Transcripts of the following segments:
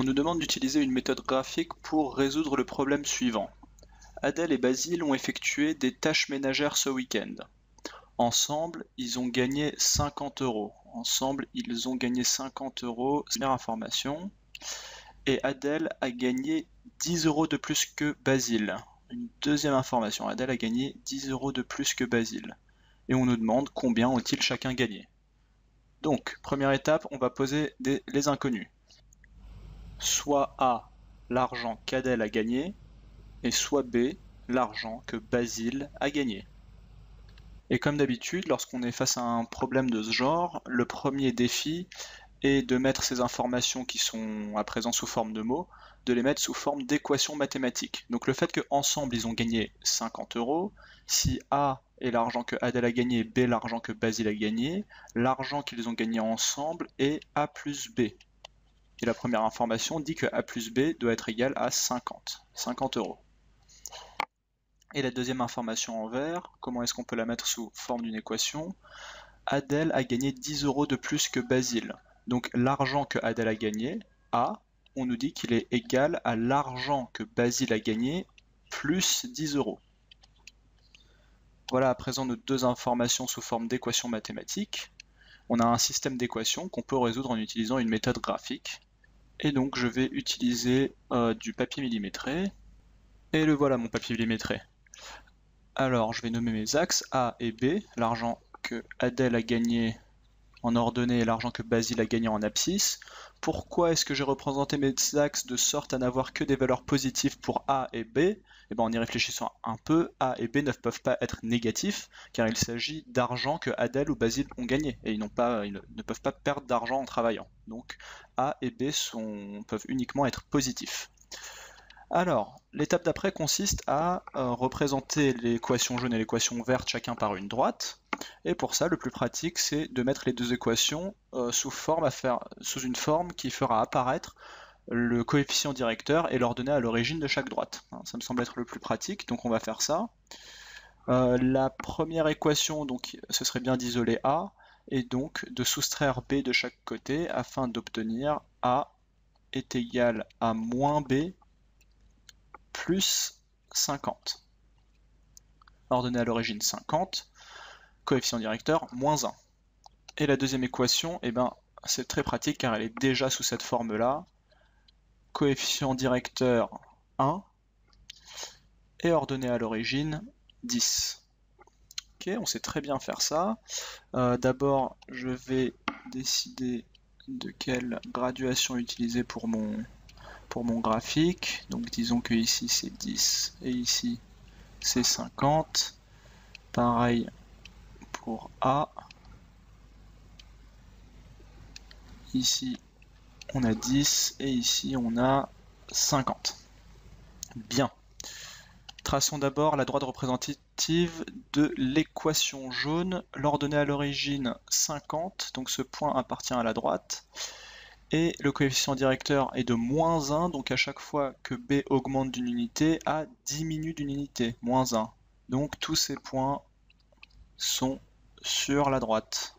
On nous demande d'utiliser une méthode graphique pour résoudre le problème suivant. Adèle et Basile ont effectué des tâches ménagères ce week-end. Ensemble, ils ont gagné 50 euros. Ensemble, ils ont gagné 50 euros. Première information. Et Adèle a gagné 10 euros de plus que Basile. Une deuxième information. Adèle a gagné 10 euros de plus que Basile. Et on nous demande combien ont-ils chacun gagné. Donc, première étape, on va poser les inconnus. Soit A, l'argent qu'Adèle a gagné, et soit B, l'argent que Basile a gagné. Et comme d'habitude, lorsqu'on est face à un problème de ce genre, le premier défi est de mettre ces informations qui sont à présent sous forme de mots, de les mettre sous forme d'équations mathématiques. Donc le fait qu'ensemble ils ont gagné 50 euros, si A est l'argent que Adèle a gagné, B l'argent que Basile a gagné, l'argent qu'ils ont gagné ensemble est A plus B. Et la première information dit que A plus B doit être égal à 50, 50 euros. Et la deuxième information en vert, comment est-ce qu'on peut la mettre sous forme d'une équation? Adèle a gagné 10 euros de plus que Basile. Donc l'argent que Adèle a gagné, A, on nous dit qu'il est égal à l'argent que Basile a gagné plus 10 euros. Voilà à présent nos deux informations sous forme d'équations mathématiques. On a un système d'équations qu'on peut résoudre en utilisant une méthode graphique. Et donc je vais utiliser euh, du papier millimétré. Et le voilà mon papier millimétré. Alors, je vais nommer mes axes A et B, l'argent que Adèle a gagné en ordonnée et l'argent que Basile a gagné en abscisse. Pourquoi est-ce que j'ai représenté mes axes de sorte à n'avoir que des valeurs positives pour A et B? Eh bien, en y réfléchissant un peu, A et B ne peuvent pas être négatifs, car il s'agit d'argent que Adèle ou Basile ont gagné, et ils, pas, ils ne peuvent pas perdre d'argent en travaillant. Donc A et B peuvent uniquement être positifs. Alors, l'étape d'après consiste à euh, représenter l'équation jaune et l'équation verte chacun par une droite. Et pour ça, le plus pratique, c'est de mettre les deux équations euh, sous, une forme qui fera apparaître le coefficient directeur et l'ordonnée à l'origine de chaque droite. Hein, ça me semble être le plus pratique, donc on va faire ça. Euh, la première équation, donc, ce serait bien d'isoler A, et donc de soustraire B de chaque côté afin d'obtenir A est égal à moins B plus 50. Ordonnée à l'origine 50, coefficient directeur moins 1. Et la deuxième équation, eh ben, c'est très pratique car elle est déjà sous cette forme-là. Coefficient directeur 1 et ordonnée à l'origine 10. Ok, on sait très bien faire ça. Euh, d'abord, je vais décider de quelle graduation utiliser pour mon, pour mon graphique. Donc disons que ici c'est 10 et ici c'est 50. Pareil pour A. Ici on a 10 et ici on a 50. Bien. Traçons d'abord la droite représentative de l'équation jaune. L'ordonnée à l'origine 50, donc ce point appartient à la droite et le coefficient directeur est de moins 1, donc à chaque fois que B augmente d'une unité, A diminue d'une unité, moins 1. Donc tous ces points sont sur la droite.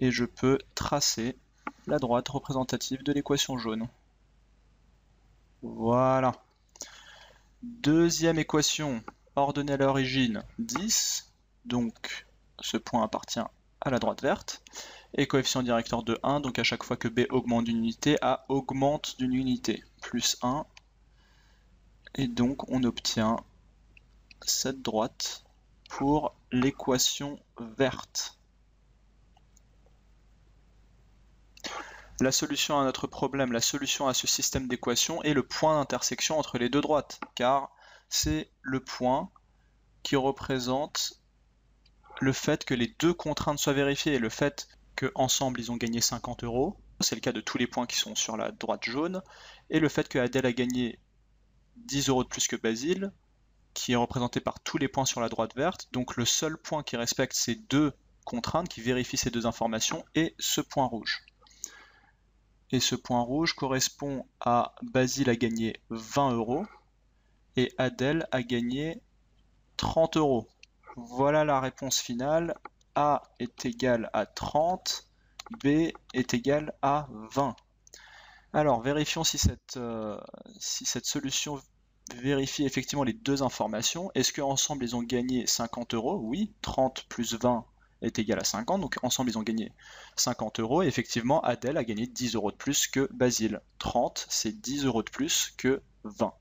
Et je peux tracer la droite représentative de l'équation jaune. Voilà. Deuxième équation, ordonnée à l'origine 10, donc ce point appartient à la droite verte et coefficient directeur de 1, donc à chaque fois que B augmente d'une unité, A augmente d'une unité, plus 1, et donc on obtient cette droite pour l'équation verte. La solution à notre problème, la solution à ce système d'équations est le point d'intersection entre les deux droites, car c'est le point qui représente le fait que les deux contraintes soient vérifiées et le fait ensemble ils ont gagné 50 euros, c'est le cas de tous les points qui sont sur la droite jaune, et le fait que Adèle a gagné 10 euros de plus que Basile, qui est représenté par tous les points sur la droite verte, donc le seul point qui respecte ces deux contraintes, qui vérifie ces deux informations, est ce point rouge. Et ce point rouge correspond à Basile a gagné 20 euros, et Adèle a gagné 30 euros. Voilà la réponse finale. A est égal à 30, B est égal à 20. Alors, vérifions si cette, euh, si cette solution vérifie effectivement les deux informations. Est-ce qu'ensemble ils ont gagné 50 euros? Oui, 30 plus 20 est égal à 50, donc ensemble ils ont gagné 50 euros. Et effectivement, Adèle a gagné 10 euros de plus que Basile. 30, c'est 10 euros de plus que 20.